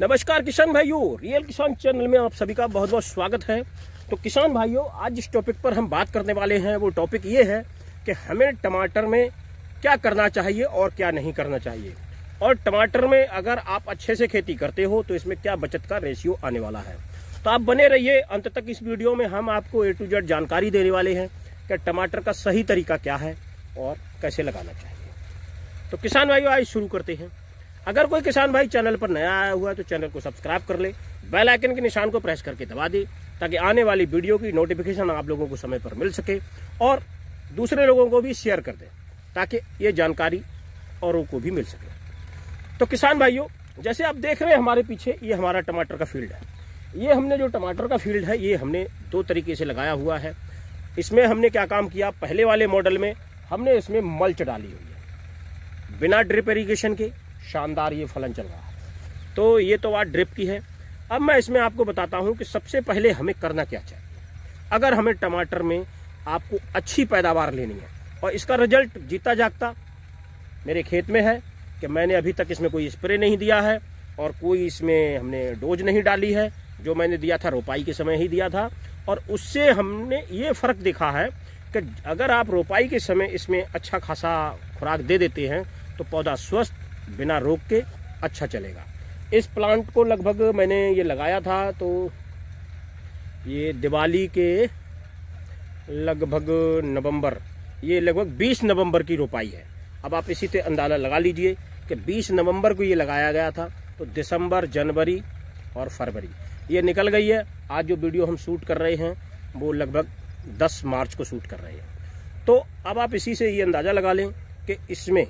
नमस्कार किसान भाइयों रियल किसान चैनल में आप सभी का बहुत बहुत स्वागत है। तो किसान भाइयों, आज जिस टॉपिक पर हम बात करने वाले हैं। वो टॉपिक ये है कि हमें टमाटर में क्या करना चाहिए और क्या नहीं करना चाहिए। और टमाटर में अगर आप अच्छे से खेती करते हो तो इसमें क्या बचत का रेशियो आने वाला है। तो आप बने रहिए, अंत तक इस वीडियो में हम आपको ए टू जेड जानकारी देने वाले हैं कि टमाटर का सही तरीका क्या है और कैसे लगाना चाहिए। तो किसान भाइयों, आज शुरू करते हैं। अगर कोई किसान भाई चैनल पर नया आया हुआ है तो चैनल को सब्सक्राइब कर ले, बेल आइकन के निशान को प्रेस करके दबा दे, ताकि आने वाली वीडियो की नोटिफिकेशन आप लोगों को समय पर मिल सके, और दूसरे लोगों को भी शेयर कर दे, ताकि ये जानकारी औरों को भी मिल सके। तो किसान भाइयों, जैसे आप देख रहे हैं हमारे पीछे, ये हमारा टमाटर का फ़ील्ड है। ये हमने जो टमाटर का फ़ील्ड है, ये हमने दो तरीके से लगाया हुआ है। इसमें हमने क्या काम किया? पहले वाले मॉडल में हमने इसमें मल्च डाली हुई है। बिना ड्रिप इरीगेशन के शानदार ये फलन चल रहा है। तो ये तो बात ड्रिप की है। अब मैं इसमें आपको बताता हूँ कि सबसे पहले हमें करना क्या चाहिए। अगर हमें टमाटर में आपको अच्छी पैदावार लेनी है और इसका रिज़ल्ट जीता जागता, मेरे खेत में है कि मैंने अभी तक इसमें कोई स्प्रे नहीं दिया है और कोई इसमें हमने डोज नहीं डाली है, जो मैंने दिया था रोपाई के समय ही दिया था। और उससे हमने ये फ़र्क देखा है कि अगर आप रोपाई के समय इसमें अच्छा खासा खुराक दे देते हैं तो पौधा स्वस्थ बिना रोक के अच्छा चलेगा। इस प्लांट को लगभग मैंने ये लगाया था तो ये दिवाली के लगभग नवंबर, ये लगभग 20 नवंबर की रोपाई है। अब आप इसी से अंदाज़ा लगा लीजिए कि 20 नवंबर को ये लगाया गया था तो दिसंबर, जनवरी और फरवरी, ये निकल गई है। आज जो वीडियो हम शूट कर रहे हैं, वो लगभग 10 मार्च को शूट कर रहे हैं। तो अब आप इसी से ये अंदाज़ा लगा लें कि इसमें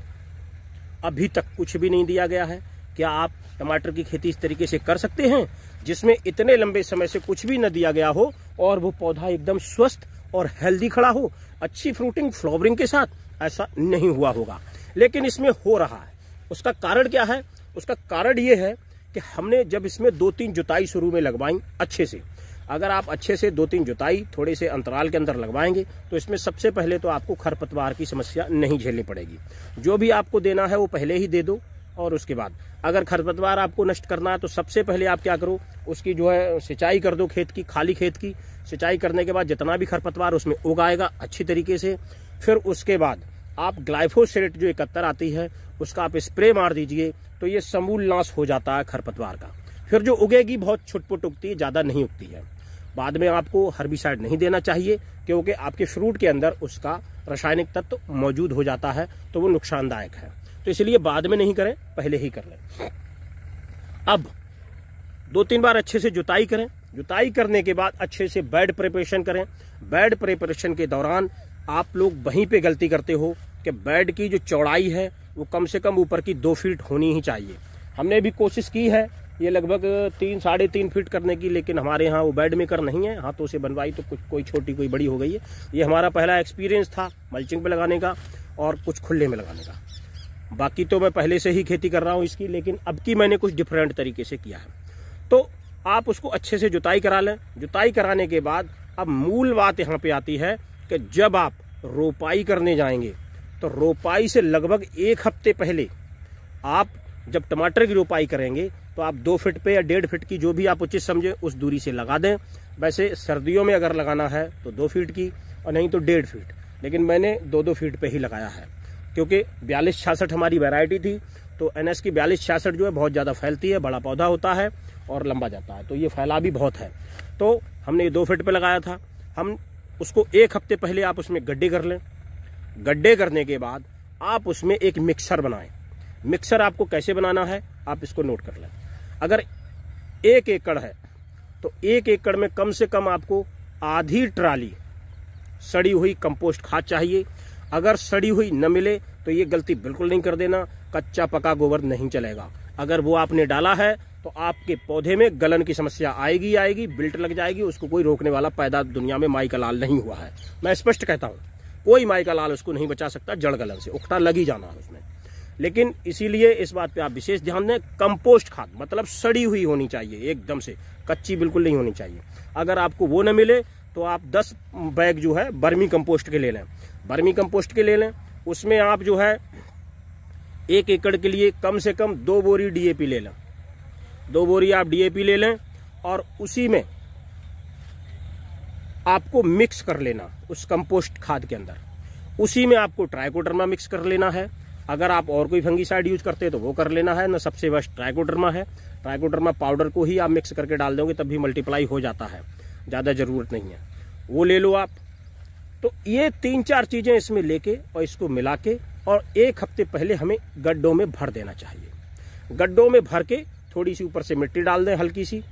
अभी तक कुछ भी नहीं दिया गया है। क्या आप टमाटर की खेती इस तरीके से कर सकते हैं, जिसमें इतने लंबे समय से कुछ भी न दिया गया हो और वो पौधा एकदम स्वस्थ और हेल्दी खड़ा हो? अच्छी फ्रूटिंग फ्लावरिंग के साथ ऐसा नहीं हुआ होगा। लेकिन इसमें हो रहा है। उसका कारण क्या है? उसका कारण ये है कि हमने जब इसमें दो तीन जुताई शुरू में लगवाई अच्छे से अगर आप अच्छे से दो तीन जुताई थोड़े से अंतराल के अंदर लगवाएँगे तो इसमें सबसे पहले तो आपको खरपतवार की समस्या नहीं झेलनी पड़ेगी। जो भी आपको देना है वो पहले ही दे दो और उसके बाद। अगर खरपतवार आपको नष्ट करना है तो सबसे पहले आप क्या करो, उसकी जो है सिंचाई कर दो खेत की, खाली खेत की। सिंचाई करने के बाद जितना भी खरपतवार उसमें उगाएगा अच्छी तरीके से। फिर उसके बाद आप ग्लाइफोसेट जो इकहत्तर आती है, उसका आप स्प्रे मार दीजिए तो ये समूल नाश हो जाता है खरपतवार का। फिर जो उगेगी, बहुत छुटपुट उगती है, ज़्यादा नहीं उगती है। बाद में आपको हर्बिसाइड नहीं देना चाहिए, क्योंकि आपके फ्रूट के अंदर उसका रासायनिक तत्व तो मौजूद हो जाता है तो वो नुकसानदायक है। तो इसलिए बाद में नहीं करें, पहले ही कर लें। अब दो तीन बार अच्छे से जुताई करें। जुताई करने के बाद अच्छे से बेड प्रिपरेशन करें। बेड प्रिपरेशन के दौरान आप लोग वहीं पे गलती करते हो कि बेड की जो चौड़ाई है, वो कम से कम ऊपर की दो फीट होनी ही चाहिए। हमने भी कोशिश की है ये लगभग तीन, साढ़े तीन फीट करने की, लेकिन हमारे यहाँ वो बेड मेकर नहीं है। हाथों से बनवाई तो कुछ, कोई छोटी, कोई बड़ी हो गई है। ये हमारा पहला एक्सपीरियंस था मल्चिंग पे लगाने का और कुछ खुले में लगाने का। बाकी तो मैं पहले से ही खेती कर रहा हूँ इसकी, लेकिन अब की मैंने कुछ डिफरेंट तरीके से किया है। तो आप उसको अच्छे से जुताई करा लें। जुताई कराने के बाद अब मूल बात यहाँ पर आती है कि जब आप रोपाई करने जाएँगे तो रोपाई से लगभग एक हफ़्ते पहले आप जब टमाटर की रोपाई करेंगे तो आप दो फिट पे या डेढ़ फिट की जो भी आप उचित समझे, उस दूरी से लगा दें। वैसे सर्दियों में अगर लगाना है तो दो फीट की और नहीं तो डेढ़ फीट। लेकिन मैंने दो दो फीट पे ही लगाया है। क्योंकि बयालीस छियासठ हमारी वैरायटी थी तो एनएस की बयालीस छियासठ जो है बहुत ज़्यादा फैलती है, बड़ा पौधा होता है और लंबा जाता है। तो ये फैला भी बहुत है। तो हमने ये दो फिट पर लगाया था। हम उसको एक हफ़्ते पहले आप उसमें गड्ढे कर लें। गड्ढे करने के बाद आप उसमें एक मिक्सर बनाएँ। मिक्सर आपको कैसे बनाना है, आप इसको नोट कर लें। अगर एक एकड़ है तो एक एकड़ में कम से कम आपको आधी ट्राली सड़ी हुई कंपोस्ट खाद चाहिए। अगर सड़ी हुई न मिले तो ये गलती बिल्कुल नहीं कर देना, कच्चा पका गोबर नहीं चलेगा। अगर वो आपने डाला है तो आपके पौधे में गलन की समस्या आएगी आएगी, बिल्ट लग जाएगी, उसको कोई रोकने वाला पैदा दुनिया में माई का लाल नहीं हुआ है। मैं स्पष्ट कहता हूँ, कोई माई का लाल उसको नहीं बचा सकता, जड़ गलन से, उखटा लग ही जाना है उसमें। लेकिन इसीलिए इस बात पे आप विशेष ध्यान दें, कंपोस्ट खाद मतलब सड़ी हुई होनी चाहिए, एकदम से। कच्ची बिल्कुल नहीं होनी चाहिए। अगर आपको वो न मिले तो आप 10 बैग जो है, बर्मी कंपोस्ट के ले लें। बर्मी कंपोस्ट के ले लें। उसमें आप जो है, एक एकड़ के लिए कम से कम दो बोरी डीएपी ले लें। दो बोरी आप डीएपी ले लें और उसी में आपको मिक्स कर लेना, उस कंपोस्ट खाद के अंदर। उसी में आपको ट्राइकोडर्मा मिक्स कर लेना है। अगर आप और कोई फंगीसाइड यूज़ करते हैं तो वो कर लेना है, ना सबसे बेस्ट ट्राइकोडर्मा है। ट्राइकोडर्मा पाउडर को ही आप मिक्स करके डाल दोगे, तब भी मल्टीप्लाई हो जाता है। ज़्यादा ज़रूरत नहीं है। वो ले लो आप। तो ये तीन चार चीज़ें इसमें लेके और इसको मिला के और एक हफ़्ते पहले हमें गड्ढों में भर देना चाहिए। गड्ढों में भर के थोड़ी सी ऊपर से मिट्टी डाल दें हल्की सी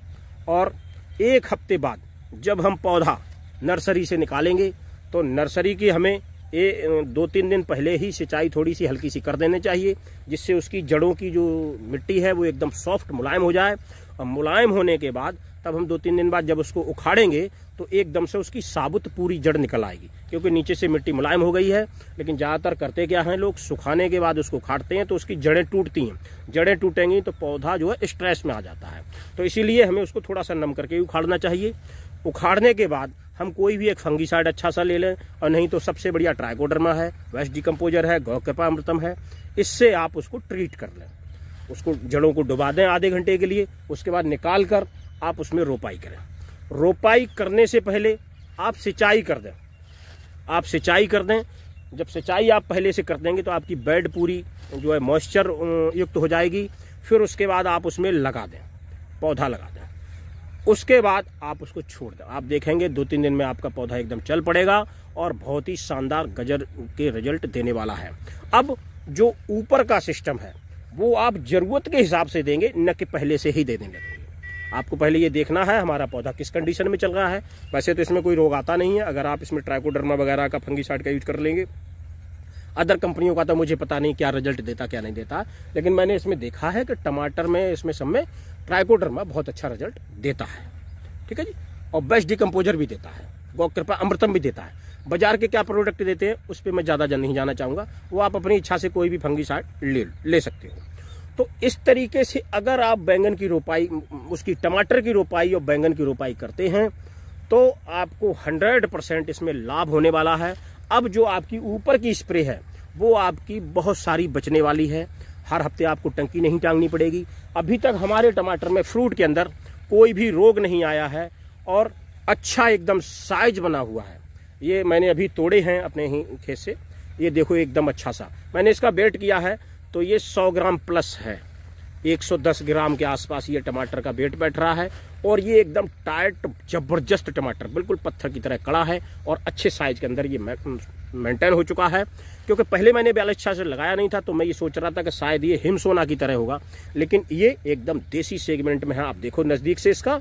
और एक हफ़्ते बाद जब हम पौधा नर्सरी से निकालेंगे तो नर्सरी की हमें ये दो तीन दिन पहले ही सिंचाई थोड़ी सी हल्की सी कर देनी चाहिए, जिससे उसकी जड़ों की जो मिट्टी है वो एकदम सॉफ्ट मुलायम हो जाए। और मुलायम होने के बाद तब हम दो तीन दिन बाद जब उसको उखाड़ेंगे तो एकदम से उसकी साबुत पूरी जड़ निकल आएगी, क्योंकि नीचे से मिट्टी मुलायम हो गई है। लेकिन ज़्यादातर करते क्या हैं लोग? सुखाने के बाद उसको उखाड़ते हैं तो उसकी जड़ें टूटती हैं। जड़ें टूटेंगी तो पौधा जो है स्ट्रेस में आ जाता है। तो इसीलिए हमें उसको थोड़ा सा नम करके उखाड़ना चाहिए। उखाड़ने के बाद हम कोई भी एक फंगीसाइड अच्छा सा ले लें, और नहीं तो सबसे बढ़िया ट्राइकोडर्मा है वेस्ट डिकम्पोजर है गौकपामृतम है, इससे आप उसको ट्रीट कर लें। उसको जड़ों को डुबा दें आधे घंटे के लिए, उसके बाद निकाल कर आप उसमें रोपाई करें। रोपाई करने से पहले आप सिंचाई कर दें। आप सिंचाई कर दें। जब सिंचाई आप पहले से कर देंगे तो आपकी बेड पूरी जो है मॉइस्चर युक्त हो जाएगी। फिर उसके बाद आप उसमें लगा दें, पौधा लगा दें। उसके बाद आप उसको छोड़ दें। आप देखेंगे, दो तीन दिन में आपका पौधा एकदम चल पड़ेगा और बहुत ही शानदार गजर के रिज़ल्ट देने वाला है। अब जो ऊपर का सिस्टम है, वो आप ज़रूरत के हिसाब से देंगे, न कि पहले से ही दे देंगे आपको पहले ये देखना है हमारा पौधा किस कंडीशन में चल रहा है। वैसे तो इसमें कोई रोग आता नहीं है। अगर आप इसमें ट्राइकोडर्मा वगैरह का फंगीसाइड का यूज़ कर लेंगे अदर कंपनियों का तो मुझे पता नहीं क्या रिज़ल्ट देता, क्या नहीं देता। लेकिन मैंने इसमें देखा है कि टमाटर में, इसमें सब में ट्राइकोडर्मा बहुत अच्छा रिज़ल्ट देता है। ठीक है जी? और बेस्ट डिकम्पोजर भी देता है। गौ कृपा अमृतम भी देता है। बाज़ार के क्या प्रोडक्ट देते हैं, उस पर मैं ज़्यादा नहीं जाना चाहूँगा। वो आप अपनी इच्छा से कोई भी फंगीसाइड ले ले सकते हो। तो इस तरीके से अगर आप बैंगन की रोपाई, उसकी टमाटर की रोपाई और बैंगन की रोपाई करते हैं तो आपको 100 परसेंट इसमें लाभ होने वाला है। अब जो आपकी ऊपर की स्प्रे है, वो आपकी बहुत सारी बचने वाली है। हर हफ़्ते आपको टंकी नहीं टांगनी पड़ेगी। अभी तक हमारे टमाटर में फ्रूट के अंदर कोई भी रोग नहीं आया है और अच्छा एकदम साइज़ बना हुआ है। ये मैंने अभी तोड़े हैं अपने ही खेत से। ये देखो एकदम अच्छा सा। मैंने इसका वेट किया है तो ये 100 ग्राम प्लस है। 110 ग्राम के आसपास ये टमाटर का वेट बैठ रहा है और ये एकदम टाइट ज़बरदस्त टमाटर, बिल्कुल पत्थर की तरह कड़ा है और अच्छे साइज़ के अंदर ये मेंटेन हो चुका है, क्योंकि पहले मैंने बयालीस छियासठ लगाया नहीं था तो मैं ये सोच रहा था कि शायद ये हिमसोना की तरह होगा। लेकिन ये एकदम देसी सेगमेंट में है, आप देखो नज़दीक से इसका,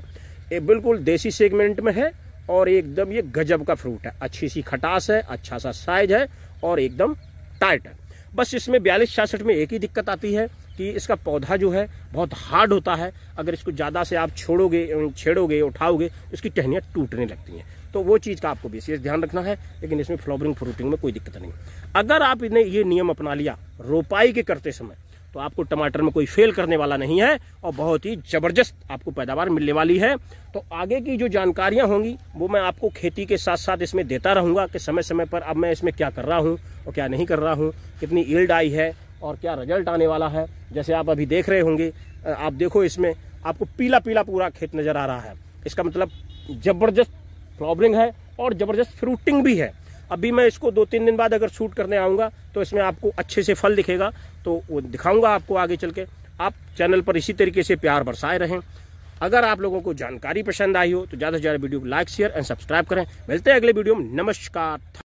ये बिल्कुल देसी सेगमेंट में है, और एकदम ये गजब का फ्रूट है। अच्छी सी खटास है अच्छा सा साइज़ है, और एकदम टाइट है। बस इसमें बयालीस छियासठ में एक ही दिक्कत आती है कि इसका पौधा जो है बहुत हार्ड होता है। अगर इसको ज़्यादा से आप छोड़ोगे छेड़ोगे, उठाओगे इसकी टहनियाँ टूटने लगती हैं। तो वो चीज़ का आपको विशेष ध्यान रखना है, लेकिन इसमें फ्लावरिंग फ्रूटिंग में कोई दिक्कत नहीं। अगर आप इन्हें ये नियम अपना लिया रोपाई के करते समय तो आपको टमाटर में कोई फेल करने वाला नहीं है और बहुत ही ज़बरदस्त आपको पैदावार मिलने वाली है। तो आगे की जो जानकारियाँ होंगी, वो मैं आपको खेती के साथ साथ इसमें देता रहूँगा कि समय समय पर अब मैं इसमें क्या कर रहा हूँ और क्या नहीं कर रहा हूँ, कितनी ईल्ड आई है और क्या रिज़ल्ट आने वाला है? जैसे आप अभी देख रहे होंगे आप देखो इसमें आपको पीला पीला पूरा खेत नज़र आ रहा है। इसका मतलब ज़बरदस्त फ्लावरिंग है और ज़बरदस्त फ्रूटिंग भी है। अभी मैं इसको दो तीन दिन बाद अगर शूट करने आऊँगा तो इसमें आपको अच्छे से फल दिखेगा। तो वो दिखाऊँगा आपको आगे चल के। आप चैनल पर इसी तरीके से प्यार बरसाए रहें। अगर आप लोगों को जानकारी पसंद आई हो तो ज़्यादा से ज़्यादा वीडियो को लाइक शेयर एंड सब्सक्राइब करें। मिलते हैं अगले वीडियो में। नमस्कार।